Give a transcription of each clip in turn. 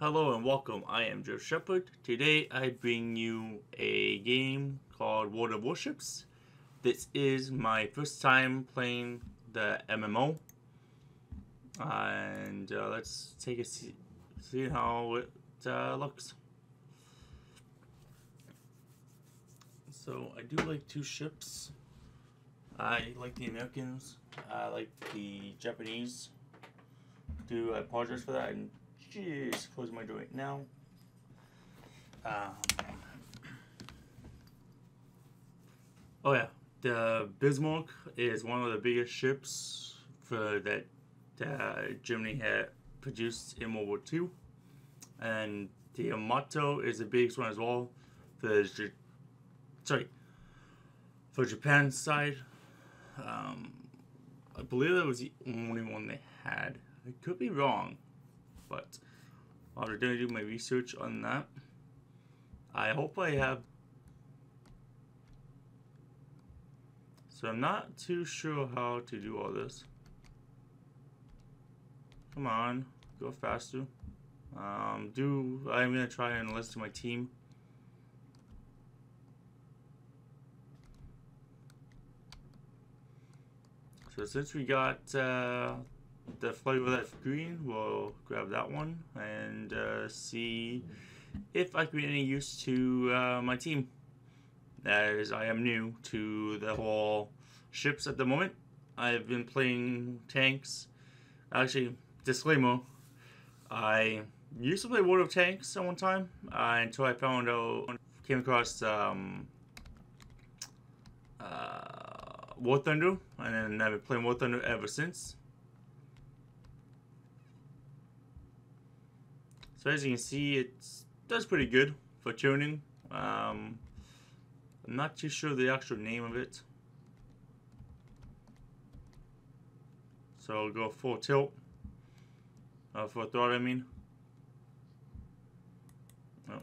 Hello and welcome. I am Joe Shepard. Today I bring you a game called World of Warships. This is my first time playing the MMO. And uh, let's take a see, see how it uh, looks. So I do like two ships. I like the Americans. I like the Japanese. Do I apologize for that? And Jeez, close my door right now. Um, oh yeah, the Bismarck is one of the biggest ships for that uh, Germany had produced in World War II, and the Yamato is the biggest one as well. For the, sorry, for Japan's side, um, I believe that was the only one they had. I could be wrong but I'm to do my research on that. I hope I have so I'm not too sure how to do all this come on go faster um, do I'm gonna try and enlist my team so since we got uh, the flavor that's green, we'll grab that one and uh, see if I can be any use to uh, my team. As I am new to the whole ships at the moment. I've been playing tanks. Actually, disclaimer, I used to play World of Tanks at one time uh, until I found out, came across um, uh, War Thunder, and then I've been playing War Thunder ever since. So as you can see, it does pretty good for tuning. Um, I'm not too sure the actual name of it. So I'll go full tilt. Uh, full throttle, I mean. Oh.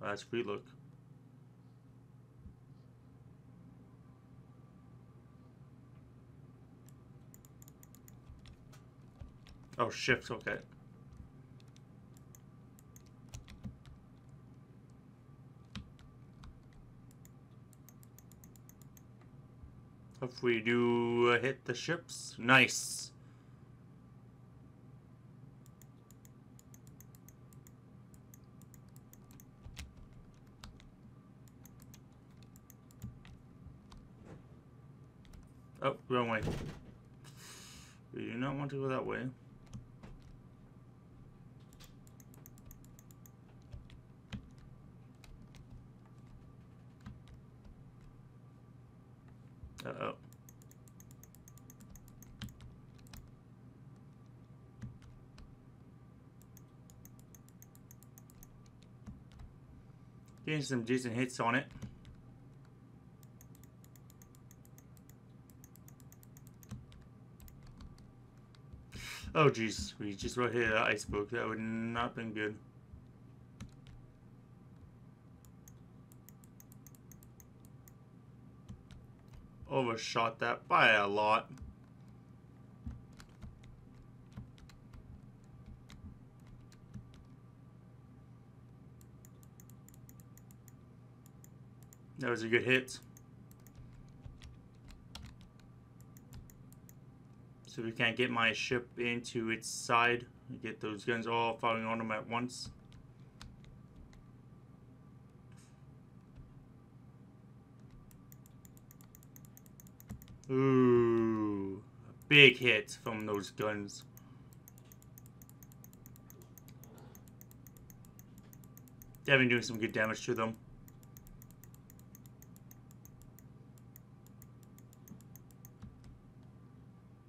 That's pretty look. Oh, shift, okay. If we do uh, hit the ships, nice. Oh, wrong way. We do not want to go that way. Getting some decent hits on it. Oh jeez, we just right here that iceberg. That would not have been good. Overshot that by a lot. That was a good hit. So we can't get my ship into its side. And get those guns all firing on them at once. Ooh, big hit from those guns. They've doing some good damage to them.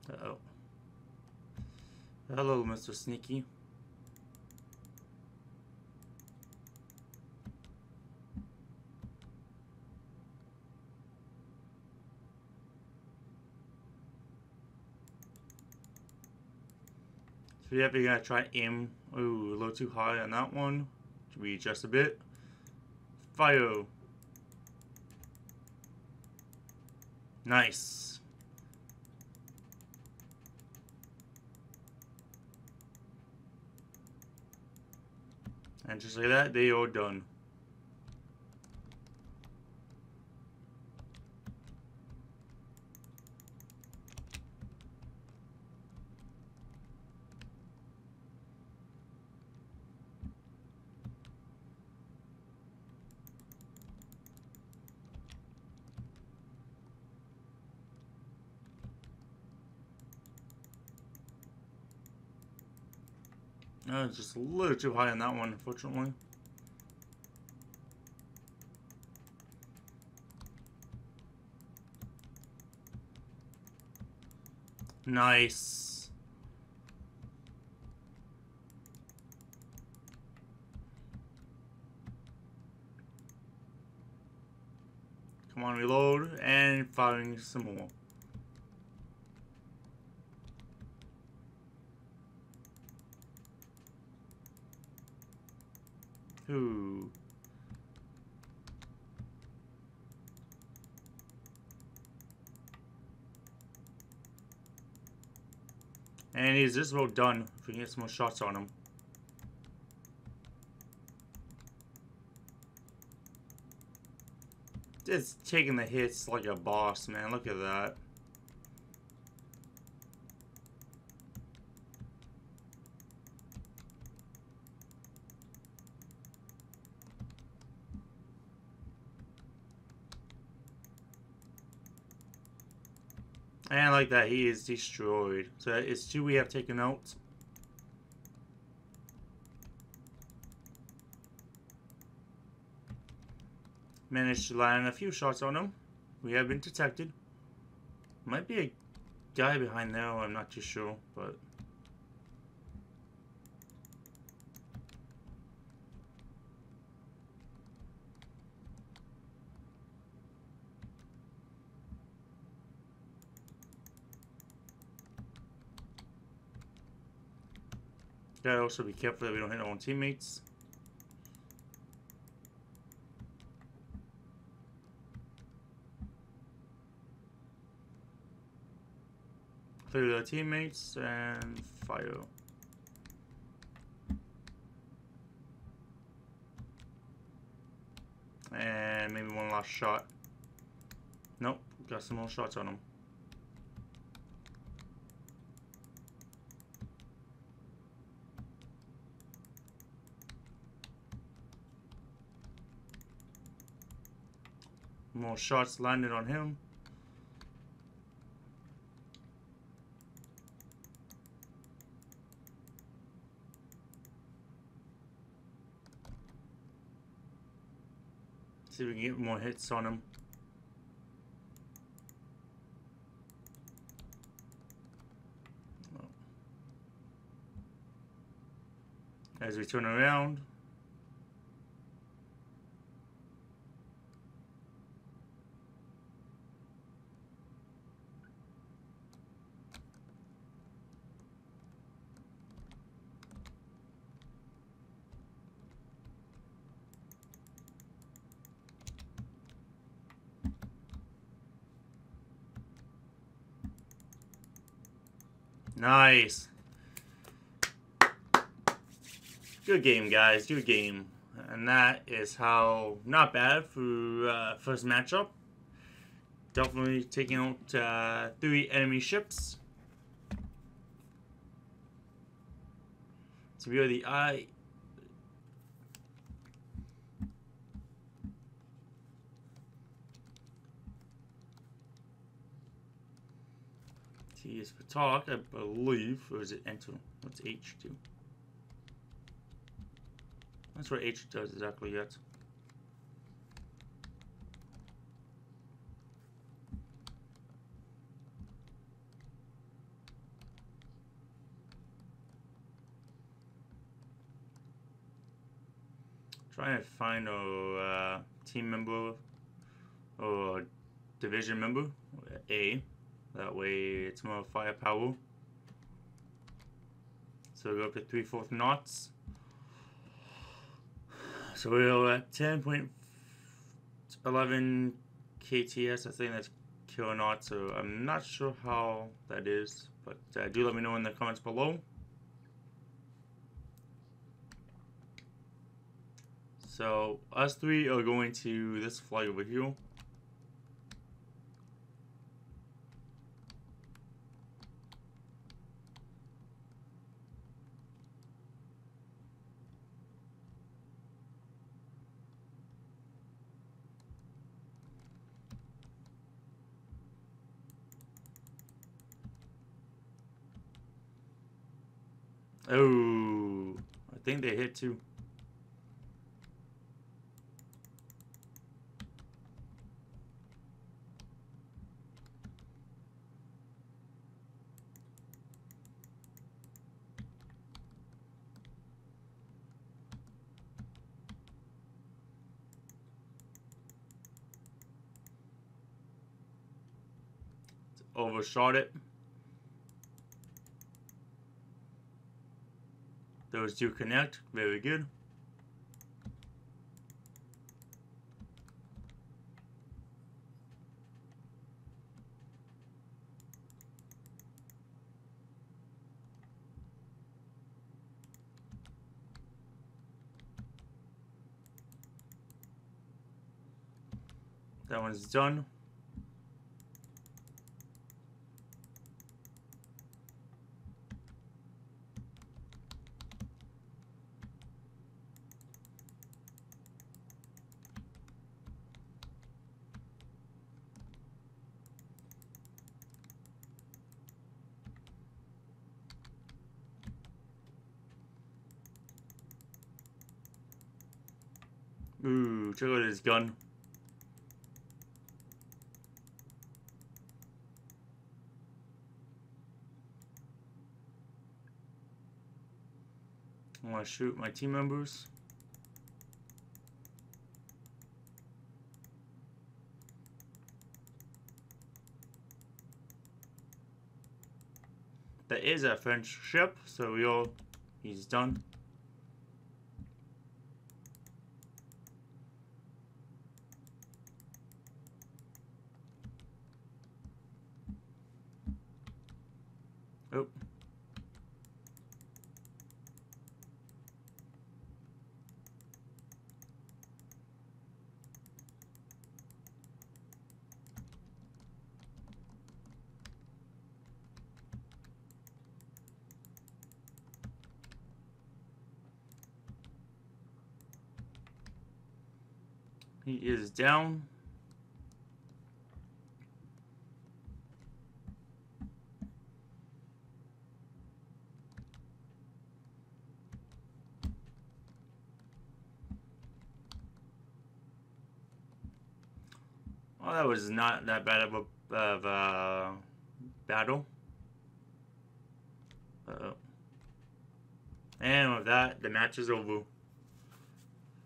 Uh oh Hello, Mr. Sneaky. So yep, we gotta try aim. Ooh, a little too high on that one. Should we adjust a bit? Fire. Nice. And just like that, they are done. Uh, just a little too high on that one, unfortunately. Nice. Come on, reload, and firing some more. And he's just about done if we can get some more shots on him. Just taking the hits like a boss, man. Look at that. And like that, he is destroyed. So it's two we have taken out. Managed to land a few shots on him. We have been detected. Might be a guy behind there, I'm not too sure, but... Gotta also be careful that we don't hit our own teammates. Clear the teammates and fire. And maybe one last shot. Nope, got some more shots on him. More shots landed on him. See if we can get more hits on him. As we turn around, Nice. Good game, guys. Good game. And that is how, not bad for uh, first matchup. Definitely taking out uh, three enemy ships. To be the eye T is for talk, I believe. Or is it enter? What's H do? That's what H does exactly yet. Trying to find a uh, team member or division member, A. That way it's more firepower. So we go up to 3 4 knots. So we're at 10.11 KTS. I think that's kiloknots. So I'm not sure how that is. But uh, do let me know in the comments below. So us three are going to this flag over here. Oh, Think they hit too. Overshot it. Those two connect. Very good. That one's done. Ooh, check out his gun. I want to shoot my team members. That is a French ship, so we all, he's done. Oh. He is down. Well, that was not that bad of a of battle. Uh -oh. And with that, the match is over.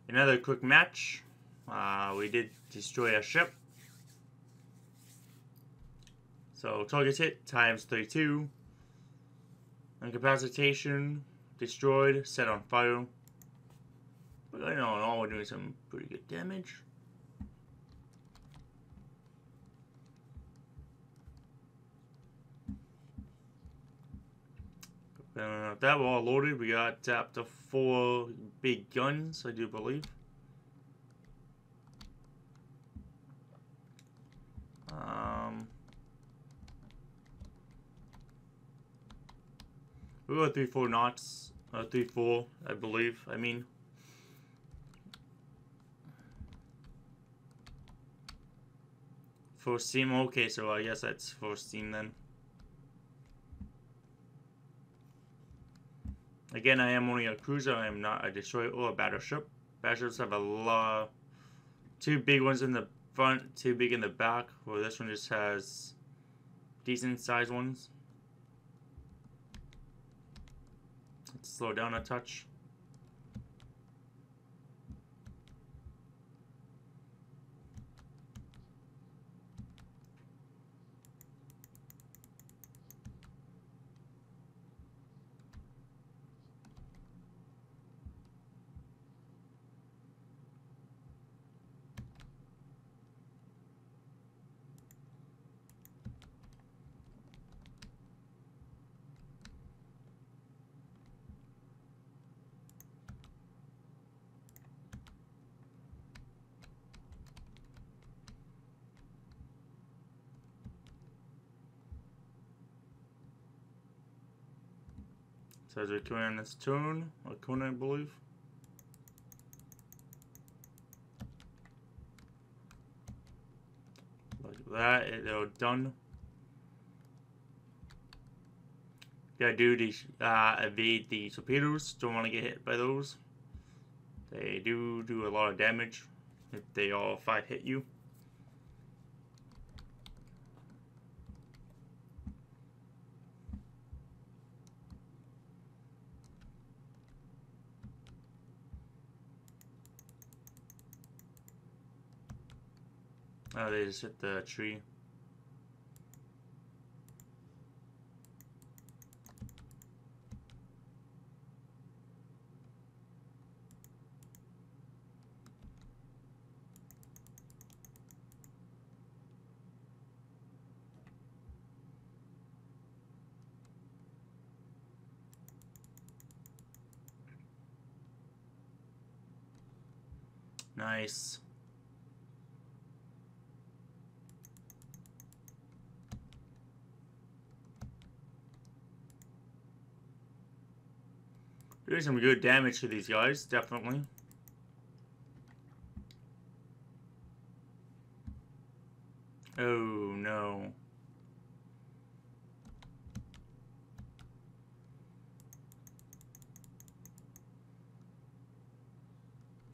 Another quick match. Uh, we did destroy a ship. So target hit times 32. Incapacitation, destroyed, set on fire. But you know, in all, we're doing some pretty good damage. Uh, that were all loaded. We got up to four big guns, I do believe. Um, we got three, four knots. Uh, three, four, I believe. I mean. For steam, okay, so I guess that's for steam then. Again, I am only a cruiser. I am not a destroyer or a battleship. Battleships have a lot, two big ones in the front, too big in the back. Where this one just has decent sized ones. Let's slow down a touch. We're coming on this or corner, I believe. Like that, they're done. Gotta do these, uh, evade the torpedoes. Don't want to get hit by those. They do do a lot of damage if they all five hit you. Oh, they just hit the tree. Nice. Doing some good damage to these guys, definitely. Oh no.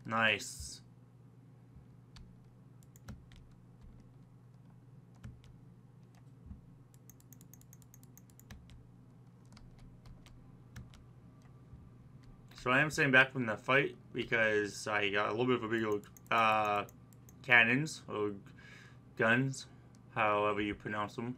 Nice. So I am staying back from the fight because I got a little bit of a bigger uh, cannons or guns, however you pronounce them.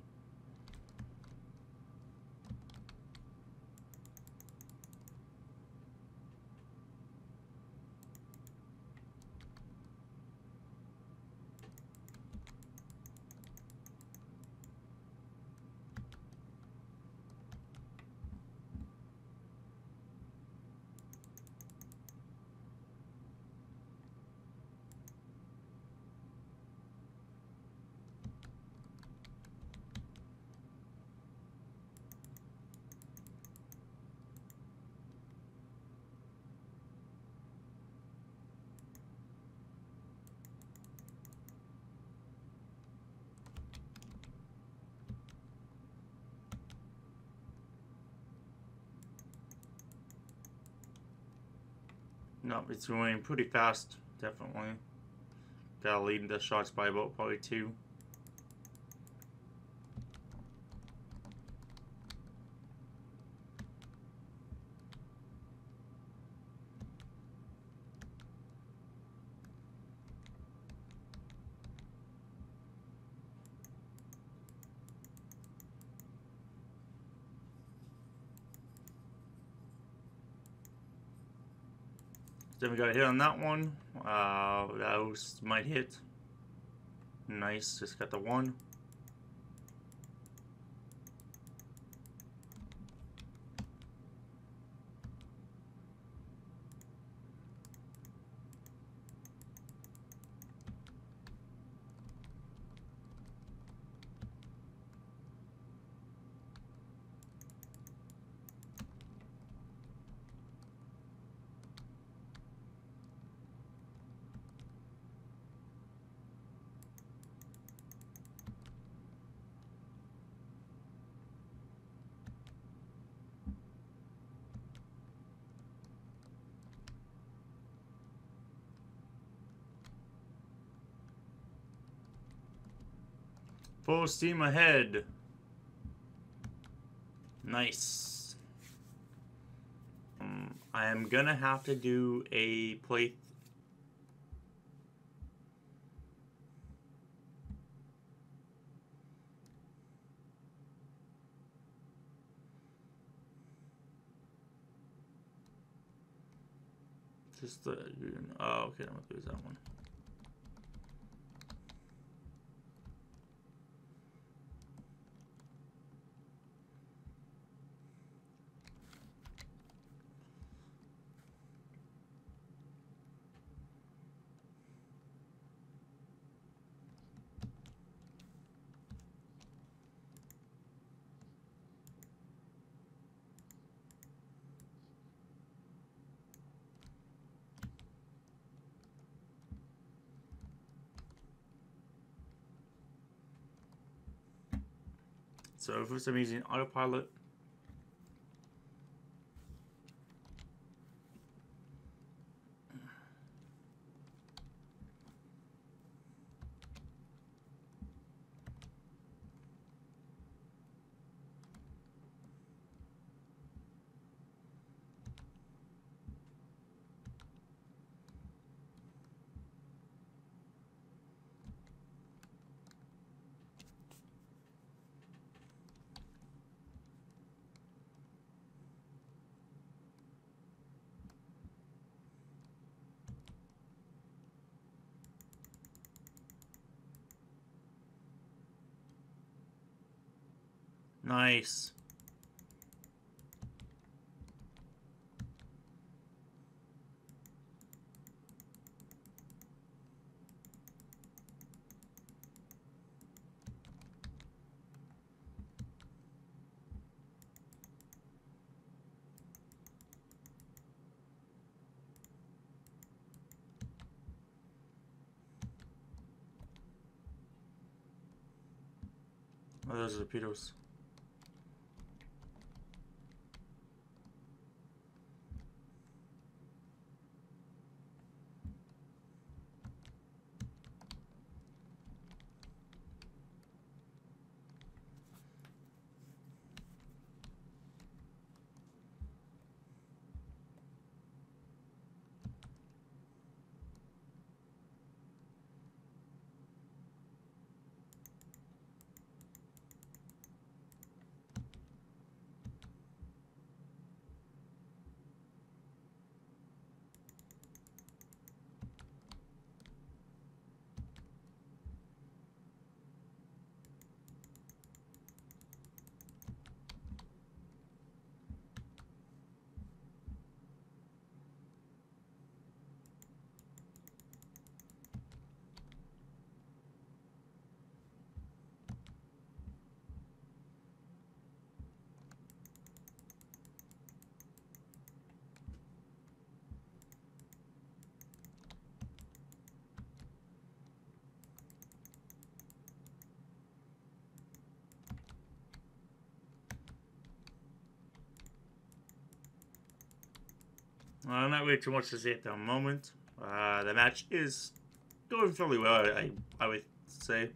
No, it's going pretty fast, definitely. Gotta lead the shots by about probably two. Then we got a hit on that one. Uh, that might hit. Nice, just got the one. Full steam ahead. Nice. Um, I am gonna have to do a play. Just the. Oh, okay, I'm gonna lose that one. So first I'm using autopilot. Nice. Oh, those are the pedos. Uh, not really too much to say at the moment. Uh, the match is going fairly well, I, I would say.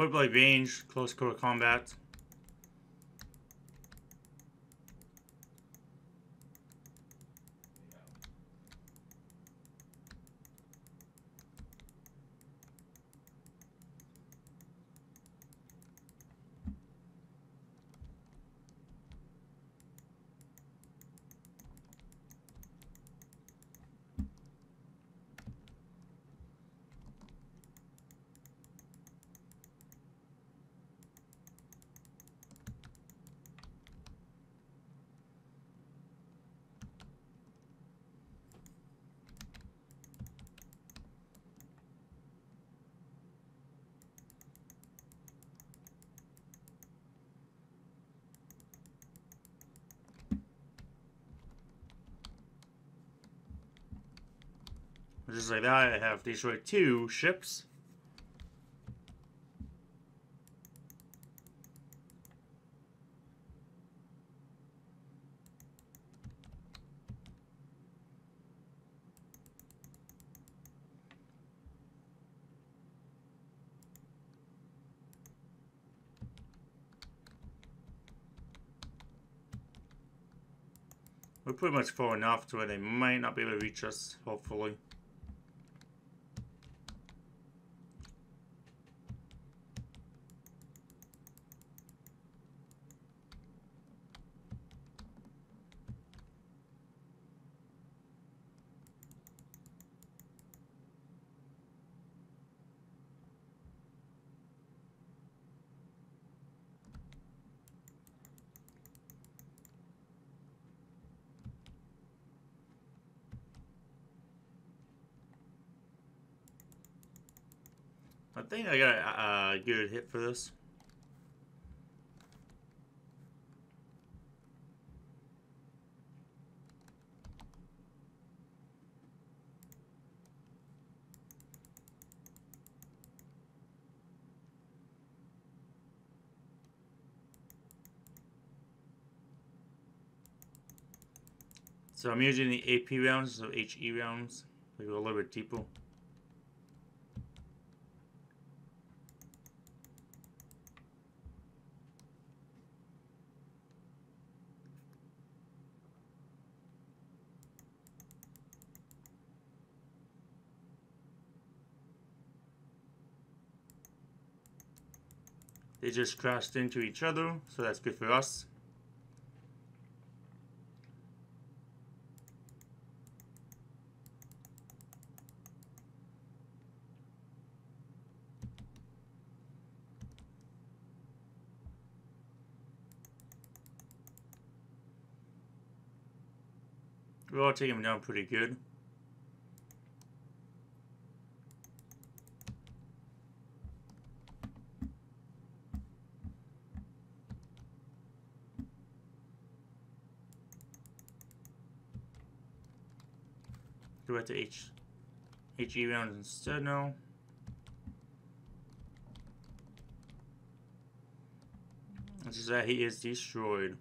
Point blank range, close quarter combat. Just like that, I have destroyed two ships. We're pretty much far enough to where they might not be able to reach us, hopefully. I think I got a, a good hit for this. So I'm using the AP rounds, so HE rounds, they go a little bit deeper. They just crashed into each other, so that's good for us. We're all taking them down pretty good. To H HE rounds instead now. This is that he is destroyed.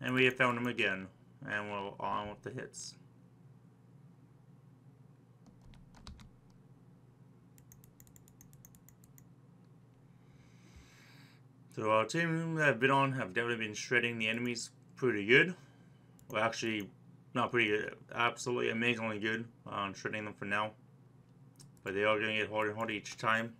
And we have found him again. And we're on with the hits. So our team that I've been on have definitely been shredding the enemies pretty good. Well, actually, not pretty good, absolutely amazingly good on shredding them for now. But they are going to get harder and harder each time.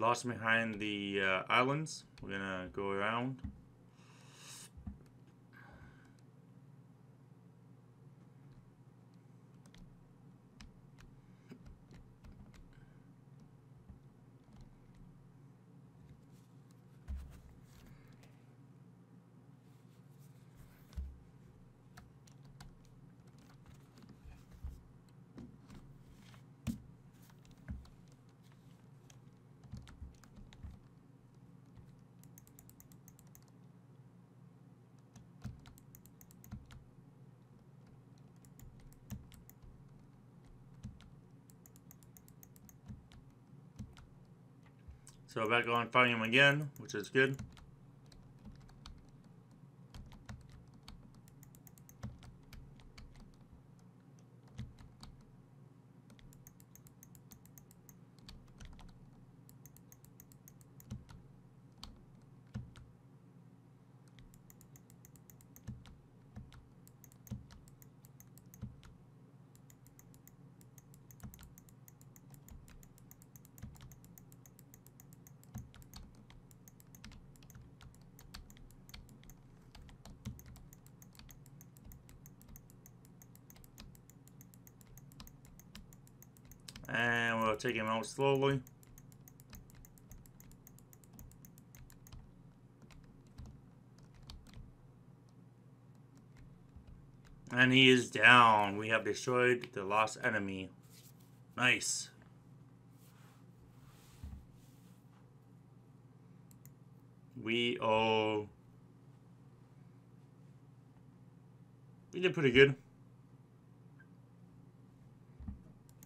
Lost behind the uh, islands. We're gonna go around. So back on him again, which is good. And we'll take him out slowly. And he is down. We have destroyed the lost enemy. Nice. We owe... We did pretty good.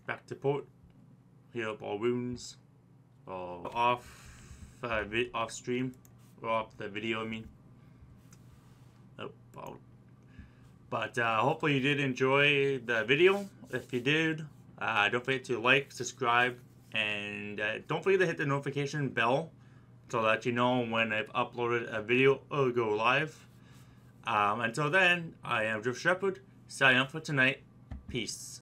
Back to port. Heal up all wounds. Oh, off, uh, off stream. Or off the video, I mean. Oh, but uh, hopefully you did enjoy the video. If you did, uh, don't forget to like, subscribe, and uh, don't forget to hit the notification bell to let you know when I've uploaded a video or go live. Um, until then, I am Joe Shepherd, signing up for tonight. Peace.